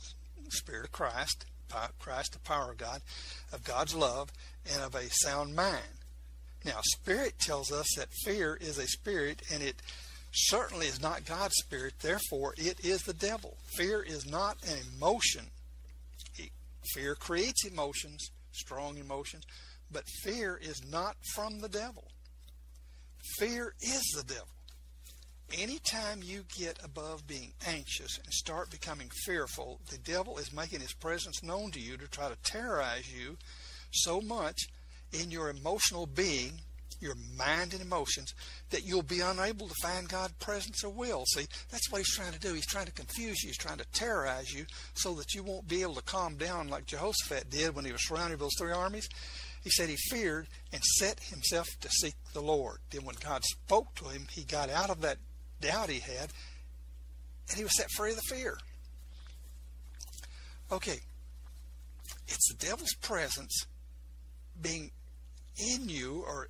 spirit of Christ, Christ, the power of God, of God's love, and of a sound mind. Now, spirit tells us that fear is a spirit, and it certainly is not God's spirit. Therefore, it is the devil. Fear is not an emotion. Fear creates emotions, strong emotions, but fear is not from the devil. Fear is the devil. Anytime you get above being anxious and start becoming fearful, the devil is making his presence known to you to try to terrorize you so much in your emotional being, your mind and emotions, that you'll be unable to find God's presence or will. See, that's what he's trying to do. He's trying to confuse you. He's trying to terrorize you so that you won't be able to calm down like Jehoshaphat did when he was surrounded by those three armies. He said he feared and set himself to seek the Lord. Then when God spoke to him, he got out of that doubt he had, and he was set free of the fear. Okay, it's the devil's presence being in you or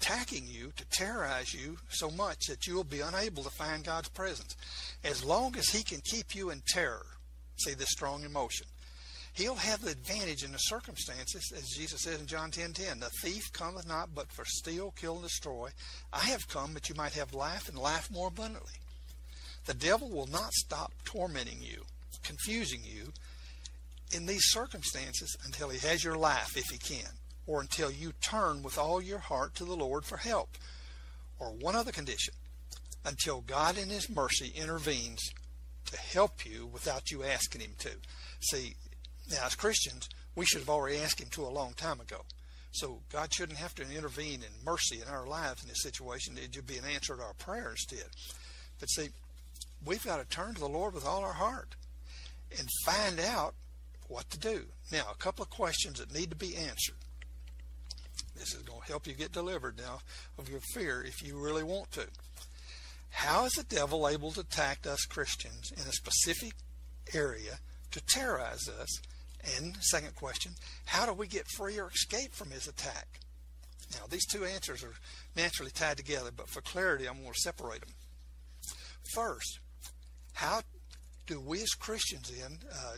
attacking you to terrorize you so much that you will be unable to find God's presence. As long as he can keep you in terror, see this strong emotion, he'll have the advantage in the circumstances, as Jesus said in John 10 10. The thief cometh not but for steal, kill, and destroy. I have come that you might have life and life more abundantly. The devil will not stop tormenting you, confusing you in these circumstances until he has your life, if he can, or until you turn with all your heart to the Lord for help. Or one other condition, until God in his mercy intervenes to help you without you asking him to. See, now, as Christians, we should have already asked Him to a long time ago. So God shouldn't have to intervene in mercy in our lives in this situation. It should be an answer to our prayer instead. But see, we've got to turn to the Lord with all our heart and find out what to do. Now, a couple of questions that need to be answered. This is going to help you get delivered now of your fear if you really want to. How is the devil able to attack us Christians in a specific area to terrorize us and second question, how do we get free or escape from his attack? Now, these two answers are naturally tied together, but for clarity, I'm going to separate them. First, how do we as Christians then, uh,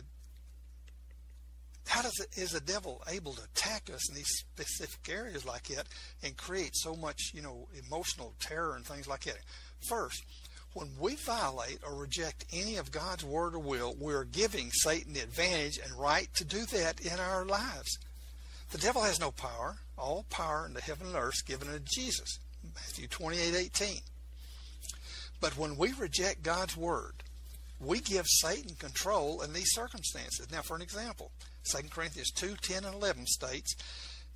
how does it, is the devil able to attack us in these specific areas like that and create so much, you know, emotional terror and things like that? First, when we violate or reject any of God's word or will, we're giving Satan the advantage and right to do that in our lives. The devil has no power. All power in the heaven and earth is given to Jesus. Matthew 28 18. But when we reject God's word, we give Satan control in these circumstances. Now, for an example, 2 Corinthians 2 10 and 11 states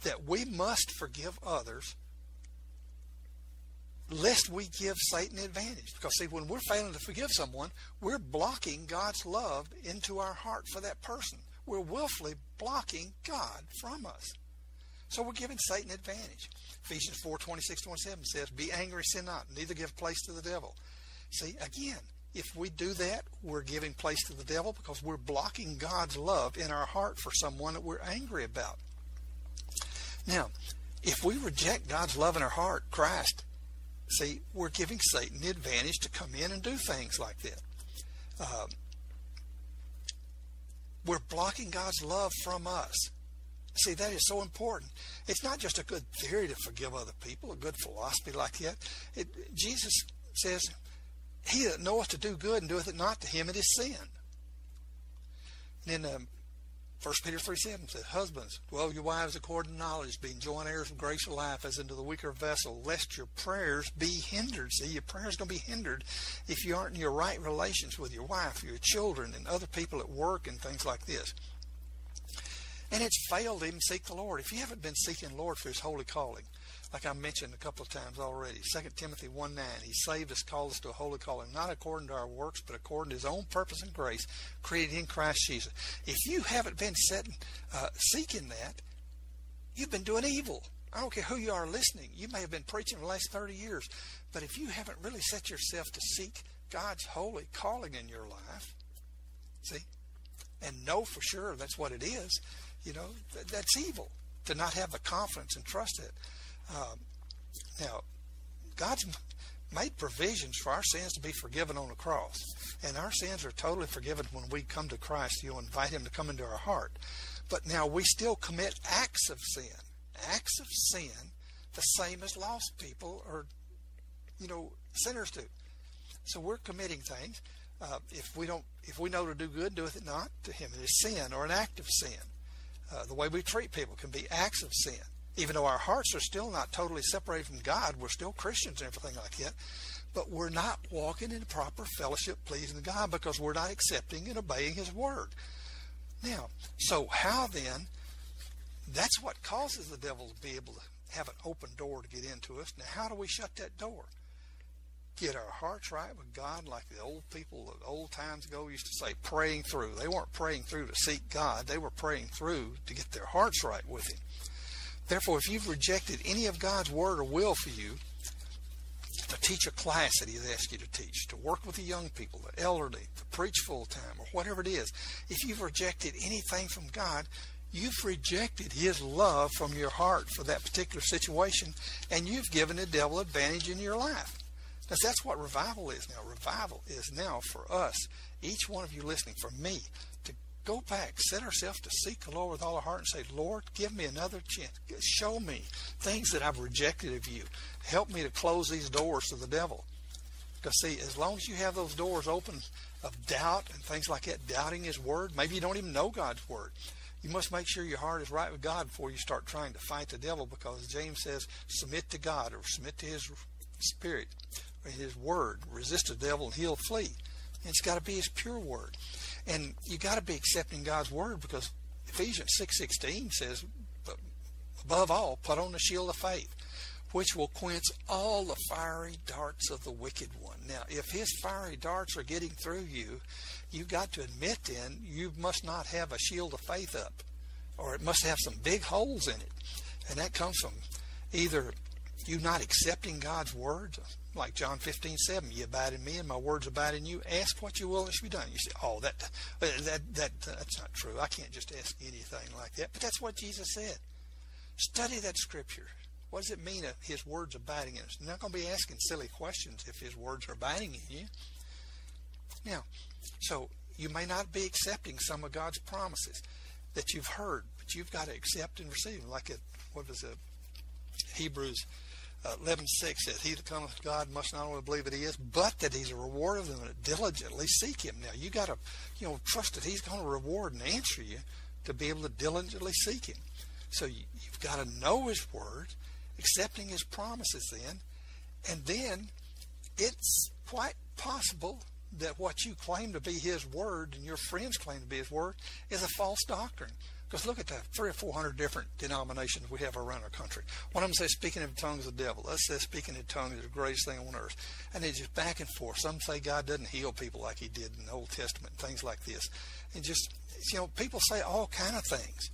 that we must forgive others lest we give Satan advantage. Because, see, when we're failing to forgive someone, we're blocking God's love into our heart for that person. We're willfully blocking God from us. So we're giving Satan advantage. Ephesians 4 26 27 says, Be angry, sin not, neither give place to the devil. See, again, if we do that, we're giving place to the devil because we're blocking God's love in our heart for someone that we're angry about. Now, if we reject God's love in our heart, Christ, See, we're giving Satan the advantage to come in and do things like that. Um, we're blocking God's love from us. See, that is so important. It's not just a good theory to forgive other people, a good philosophy like that. It, Jesus says, He that knoweth to do good and doeth it not to him, it is sin. And then um, 1 Peter 3 7 says, Husbands, dwell your wives according to knowledge, being joint heirs of grace of life as into the weaker vessel, lest your prayers be hindered. See, your prayers going to be hindered if you aren't in your right relations with your wife, your children, and other people at work and things like this. And it's failed to even seek the Lord. If you haven't been seeking the Lord for his holy calling, like I mentioned a couple of times already, 2 Timothy 1 9, he saved us, called us to a holy calling, not according to our works, but according to his own purpose and grace, created in Christ Jesus. If you haven't been setting, uh, seeking that, you've been doing evil. I don't care who you are listening. You may have been preaching for the last 30 years, but if you haven't really set yourself to seek God's holy calling in your life, see, and know for sure that's what it is, you know, th- that's evil to not have the confidence and trust it. Um, now, God's made provisions for our sins to be forgiven on the cross. And our sins are totally forgiven when we come to Christ. You invite Him to come into our heart. But now we still commit acts of sin. Acts of sin, the same as lost people or, you know, sinners do. So we're committing things. Uh, if we don't, if we know to do good, doeth it not to Him. It is sin or an act of sin. Uh, the way we treat people can be acts of sin even though our hearts are still not totally separated from God, we're still Christians and everything like that. But we're not walking in proper fellowship pleasing God because we're not accepting and obeying His Word. Now, so how then? That's what causes the devil to be able to have an open door to get into us. Now, how do we shut that door? Get our hearts right with God, like the old people of old times ago used to say, praying through. They weren't praying through to seek God, they were praying through to get their hearts right with Him. Therefore, if you've rejected any of God's word or will for you, to teach a class that He has asked you to teach, to work with the young people, the elderly, to preach full time, or whatever it is, if you've rejected anything from God, you've rejected His love from your heart for that particular situation, and you've given the devil advantage in your life. Because that's what revival is now. Revival is now for us, each one of you listening, for me, go back, set ourselves to seek the Lord with all our heart and say, Lord, give me another chance. Show me things that I've rejected of you. Help me to close these doors to the devil. Because, see, as long as you have those doors open of doubt and things like that, doubting His Word, maybe you don't even know God's Word. You must make sure your heart is right with God before you start trying to fight the devil because James says, submit to God or submit to His Spirit, His Word. Resist the devil and he'll flee. And it's got to be His pure Word. And you got to be accepting God's word because Ephesians 6:16 says, above all, put on the shield of faith, which will quench all the fiery darts of the wicked one. Now, if his fiery darts are getting through you, you got to admit then you must not have a shield of faith up, or it must have some big holes in it, and that comes from either you not accepting God's words, like John 15, 7, you abide in me and my words abide in you. Ask what you will and it shall be done. You say, oh, that, uh, that, that, uh, that's not true. I can't just ask anything like that. But that's what Jesus said. Study that scripture. What does it mean, his words abiding in us? You're not going to be asking silly questions if his words are abiding in you. Now, so you may not be accepting some of God's promises that you've heard, but you've got to accept and receive. Like it, what was it? Hebrews uh, 11 6 says, He that cometh to God must not only believe that He is, but that He's a rewarder of them that diligently seek Him. Now, you got to, you know, trust that He's going to reward and answer you to be able to diligently seek Him. So you, you've got to know His Word, accepting His promises then, and then it's quite possible that what you claim to be His Word and your friends claim to be His Word is a false doctrine. Because look at that, three or four hundred different denominations we have around our country. One of them says speaking in tongues of the devil. Us says speaking in tongues is the greatest thing on earth. And it's just back and forth. Some say God doesn't heal people like he did in the Old Testament, things like this. And just, you know, people say all kind of things.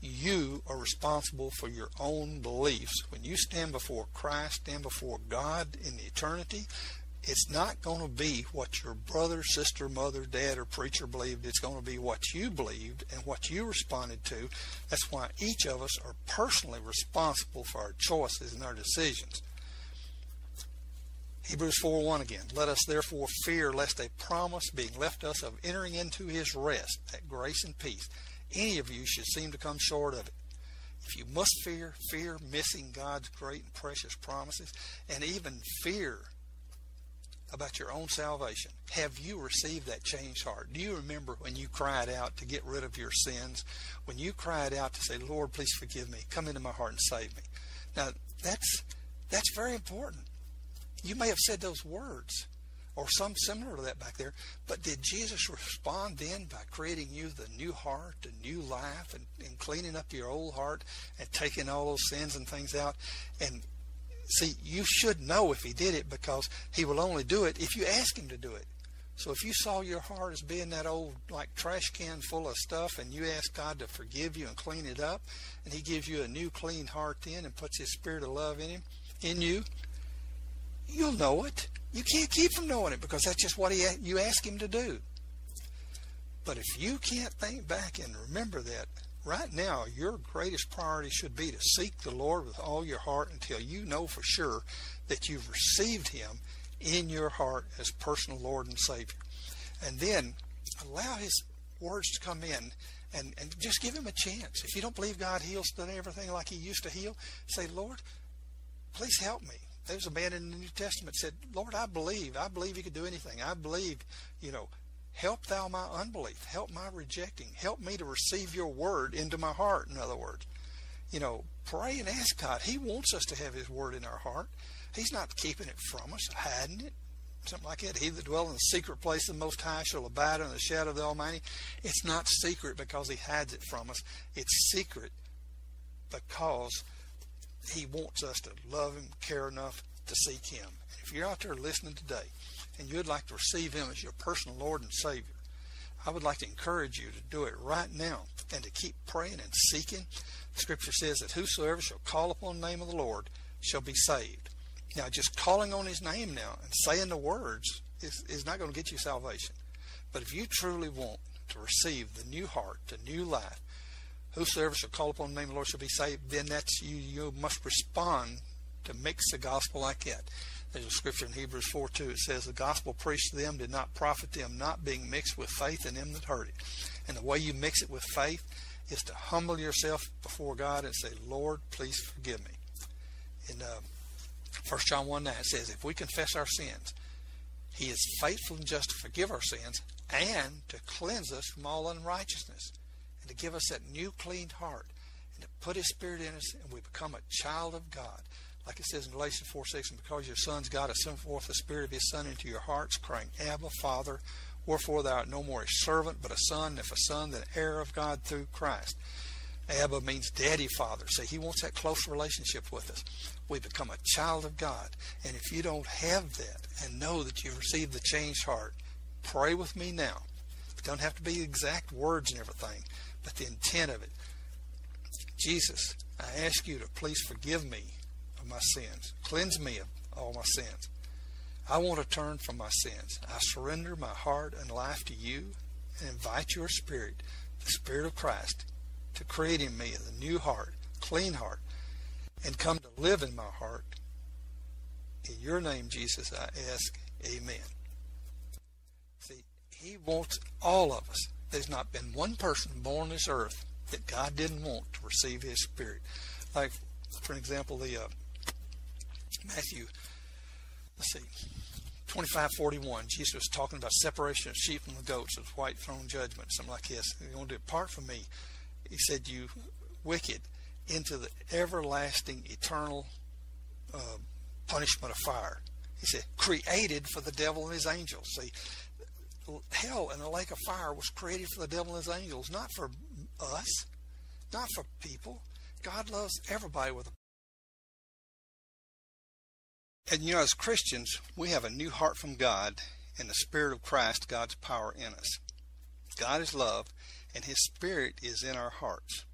You are responsible for your own beliefs. When you stand before Christ, stand before God in eternity, it's not going to be what your brother, sister, mother, dad, or preacher believed. It's going to be what you believed and what you responded to. That's why each of us are personally responsible for our choices and our decisions. Hebrews 4 1 again. Let us therefore fear lest a promise being left us of entering into his rest, that grace and peace, any of you should seem to come short of it. If you must fear, fear missing God's great and precious promises, and even fear about your own salvation. Have you received that changed heart? Do you remember when you cried out to get rid of your sins? When you cried out to say, Lord, please forgive me. Come into my heart and save me. Now, that's, that's very important. You may have said those words, or some similar to that back there. But did Jesus respond then by creating you the new heart, the new life, and, and cleaning up your old heart and taking all those sins and things out? And see, you should know if he did it because he will only do it if you ask him to do it. So if you saw your heart as being that old like trash can full of stuff and you ask God to forgive you and clean it up and he gives you a new clean heart then and puts his spirit of love in him in you, you'll know it. You can't keep from knowing it because that's just what he you ask him to do. But if you can't think back and remember that right now your greatest priority should be to seek the Lord with all your heart until you know for sure that you've received him in your heart as personal Lord and Savior. And then allow his words to come in and, and just give him a chance. If you don't believe God heals everything like he used to heal, say, Lord, please help me. There's a man in the New Testament said, Lord, I believe. I believe you could do anything. I believe, you know, help thou my unbelief. Help my rejecting. Help me to receive your word into my heart, in other words. You know, pray and ask God. He wants us to have his word in our heart. He's not keeping it from us, hiding it, something like that. He that dwell in the secret place of the Most High shall abide in the shadow of the Almighty. It's not secret because He hides it from us. It's secret because He wants us to love Him, care enough to seek Him. If you're out there listening today and you'd like to receive Him as your personal Lord and Savior, I would like to encourage you to do it right now and to keep praying and seeking. Scripture says that whosoever shall call upon the name of the Lord shall be saved. Now, just calling on his name now and saying the words is, is not going to get you salvation. But if you truly want to receive the new heart, the new life, whosoever shall call upon the name of the Lord shall be saved, then that's you. You must respond to mix the gospel like that. There's a scripture in Hebrews 4 2. It says, The gospel preached to them did not profit them, not being mixed with faith in them that heard it. And the way you mix it with faith is to humble yourself before God and say, Lord, please forgive me. In uh, 1 John 1 9 says, If we confess our sins, he is faithful and just to forgive our sins and to cleanse us from all unrighteousness and to give us that new clean heart and to put his spirit in us and we become a child of God. Like it says in Galatians 4 6, and because your son's God has sent forth the spirit of his son into your hearts, crying, Abba, Father, wherefore thou art no more a servant, but a son, if a son, then heir of God through Christ. Abba means daddy father. See, he wants that close relationship with us. We become a child of God. And if you don't have that and know that you've received the changed heart, pray with me now. It don't have to be exact words and everything, but the intent of it. Jesus, I ask you to please forgive me of my sins. Cleanse me of all my sins. I want to turn from my sins. I surrender my heart and life to you and invite your spirit, the Spirit of Christ, to create in me a new heart, clean heart, and come to live in my heart. In your name, Jesus, I ask, Amen. See, He wants all of us. There's not been one person born on this earth that God didn't want to receive His Spirit. Like, for example, the uh, Matthew, let's see, 2541, Jesus was talking about separation of sheep from the goats, of white throne judgment, something like this. You're going to depart from me he said, You wicked, into the everlasting, eternal uh, punishment of fire. He said, created for the devil and his angels. See, hell and the lake of fire was created for the devil and his angels, not for us, not for people. God loves everybody with a and you know, as Christians, we have a new heart from God and the Spirit of Christ, God's power in us. God is love, and his spirit is in our hearts.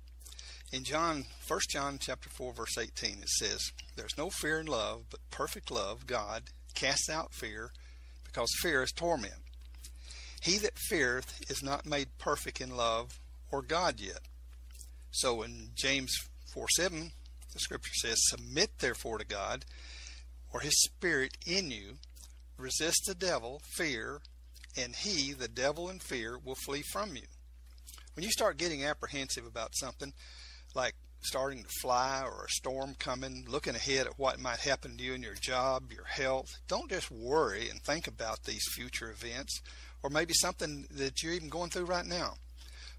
In John 1 John chapter 4 verse 18 it says, There's no fear in love, but perfect love, God, casts out fear, because fear is torment. He that feareth is not made perfect in love or God yet. So in James 4 7, the scripture says, Submit therefore to God, or his spirit in you, resist the devil, fear, and he, the devil and fear, will flee from you when you start getting apprehensive about something like starting to fly or a storm coming, looking ahead at what might happen to you in your job, your health, don't just worry and think about these future events or maybe something that you're even going through right now.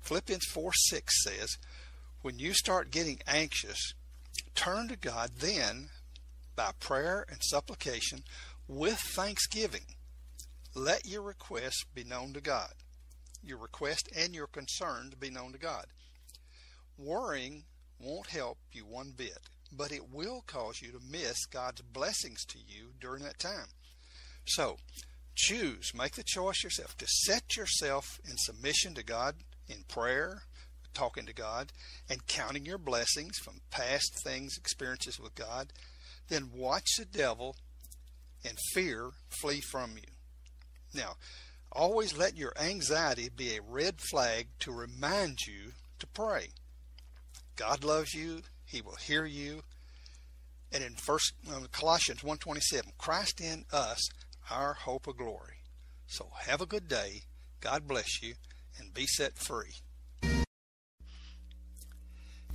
Philippians 4 6 says, When you start getting anxious, turn to God then by prayer and supplication with thanksgiving. let your requests be known to God. Your request and your concern to be known to God. Worrying won't help you one bit, but it will cause you to miss God's blessings to you during that time. So, choose, make the choice yourself to set yourself in submission to God in prayer, talking to God, and counting your blessings from past things, experiences with God. Then watch the devil and fear flee from you. Now, always let your anxiety be a red flag to remind you to pray. God loves you. He will hear you. And in First um, Colossians 1:27, Christ in us, our hope of glory. So have a good day. God bless you and be set free.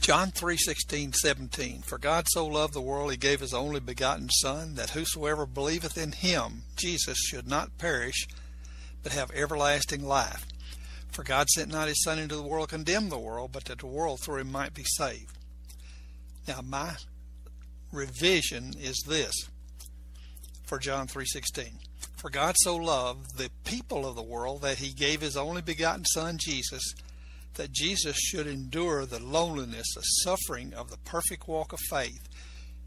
John 3:16 17 For God so loved the world he gave his only begotten son that whosoever believeth in him Jesus should not perish but have everlasting life. For God sent not his son into the world to condemn the world but that the world through him might be saved. Now my revision is this for John 3:16 For God so loved the people of the world that he gave his only begotten son Jesus that Jesus should endure the loneliness, the suffering of the perfect walk of faith,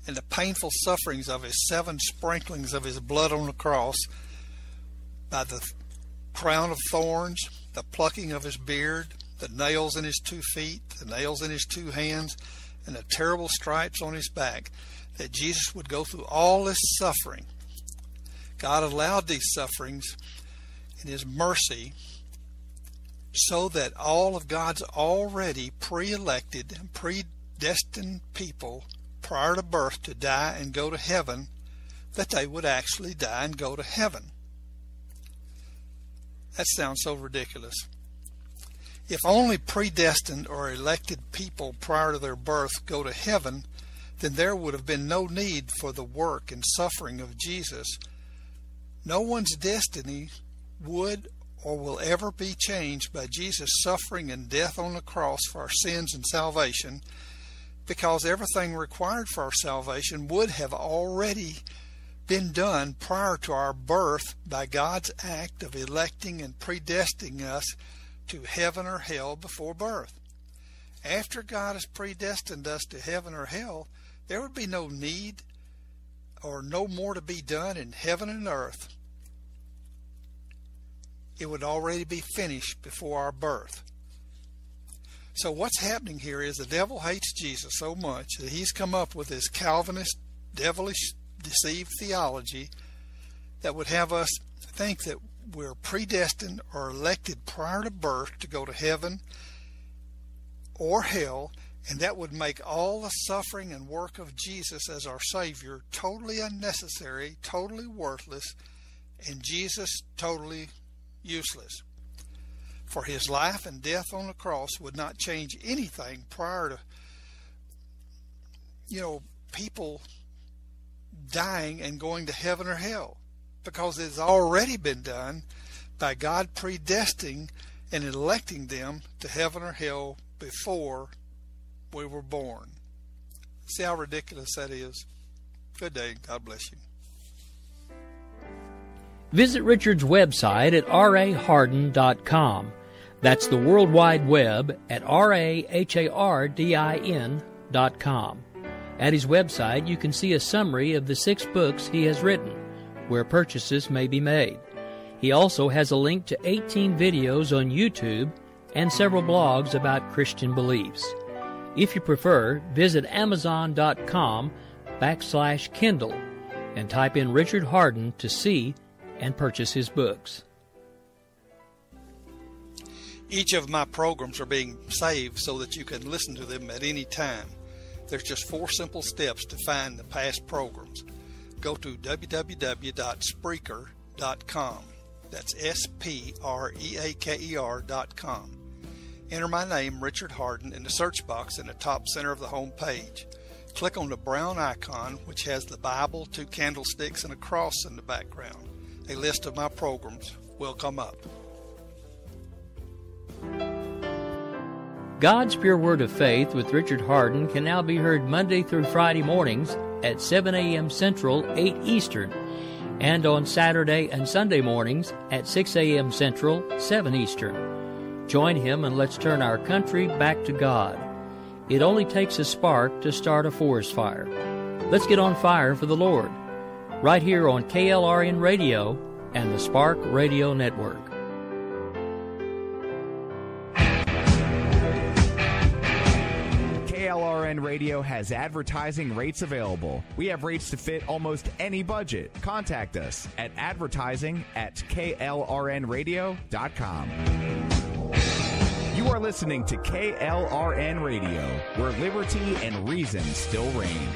and the painful sufferings of his seven sprinklings of his blood on the cross by the crown of thorns, the plucking of his beard, the nails in his two feet, the nails in his two hands, and the terrible stripes on his back, that Jesus would go through all this suffering. God allowed these sufferings in his mercy so that all of God's already pre-elected and predestined people prior to birth to die and go to heaven, that they would actually die and go to heaven. That sounds so ridiculous. If only predestined or elected people prior to their birth go to heaven, then there would have been no need for the work and suffering of Jesus. No one's destiny would or will ever be changed by Jesus' suffering and death on the cross for our sins and salvation, because everything required for our salvation would have already been done prior to our birth by God's act of electing and predestining us to heaven or hell before birth. After God has predestined us to heaven or hell, there would be no need or no more to be done in heaven and earth it would already be finished before our birth. So what's happening here is the devil hates Jesus so much that he's come up with this Calvinist, devilish, deceived theology that would have us think that we're predestined or elected prior to birth to go to heaven or hell, and that would make all the suffering and work of Jesus as our Savior totally unnecessary, totally worthless, and Jesus totally useless. For his life and death on the cross would not change anything prior to, you know, people dying and going to heaven or hell. Because it's already been done by God predestining and electing them to heaven or hell before we were born. See how ridiculous that is? Good day. God bless you. Visit Richard's website at rahardin.com. That's the World Wide Web at R-A-H-A-R-D-I-N.com. At his website, you can see a summary of the six books he has written, where purchases may be made. He also has a link to 18 videos on YouTube and several blogs about Christian beliefs. If you prefer, visit Amazon.com backslash Kindle and type in Richard Hardin to see and purchase his books. Each of my programs are being saved so that you can listen to them at any time. There's just four simple steps to find the past programs. Go to www.spreaker.com. That's S P R E A K E R.com. Enter my name, Richard Hardin, in the search box in the top center of the home page. Click on the brown icon, which has the Bible, two candlesticks, and a cross in the background a list of my programs will come up. God's Pure Word of Faith with Richard Hardin can now be heard Monday through Friday mornings at 7 a.m. Central, 8 Eastern, and on Saturday and Sunday mornings at 6 a.m. Central, 7 Eastern. Join him and let's turn our country back to God. It only takes a spark to start a forest fire. Let's get on fire for the Lord. Right here on KLRN Radio and the Spark Radio Network. KLRN Radio has advertising rates available. We have rates to fit almost any budget. Contact us at advertising at klrnradio.com. You are listening to KLRN Radio, where liberty and reason still reign.